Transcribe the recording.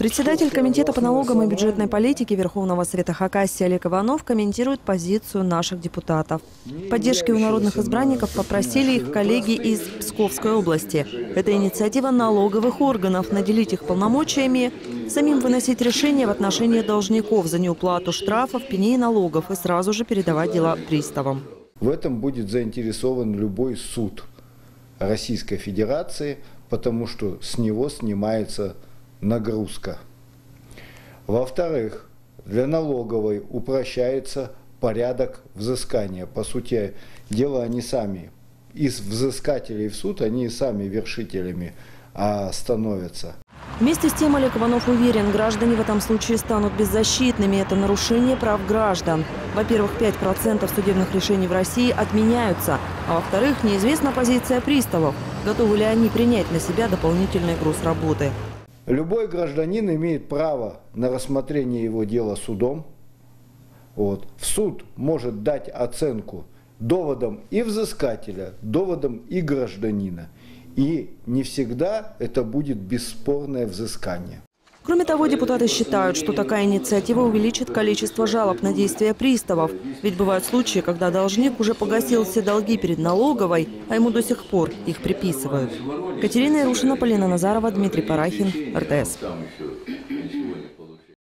Председатель Комитета по налогам и бюджетной политике Верховного Совета Хакасии Олег Иванов комментирует позицию наших депутатов. Поддержки у народных избранников попросили их коллеги из Псковской области. Это инициатива налоговых органов наделить их полномочиями, самим выносить решения в отношении должников за неуплату штрафов, пеней и налогов и сразу же передавать дела приставам. В этом будет заинтересован любой суд Российской Федерации, потому что с него снимается нагрузка. Во-вторых, для налоговой упрощается порядок взыскания. По сути дела, они сами из взыскателей в суд, они сами вершителями а, становятся. Вместе с тем Олег Иванов уверен, граждане в этом случае станут беззащитными. Это нарушение прав граждан. Во-первых, 5% судебных решений в России отменяются. А во-вторых, неизвестна позиция приставов. Готовы ли они принять на себя дополнительный груз работы. Любой гражданин имеет право на рассмотрение его дела судом. Вот. В суд может дать оценку доводам и взыскателя, доводам и гражданина. И не всегда это будет бесспорное взыскание. Кроме того, депутаты считают, что такая инициатива увеличит количество жалоб на действия приставов. Ведь бывают случаи, когда должник уже погасил все долги перед налоговой, а ему до сих пор их приписывают. Катерина Ирушина, Полина Назарова, Дмитрий Парахин, РТС.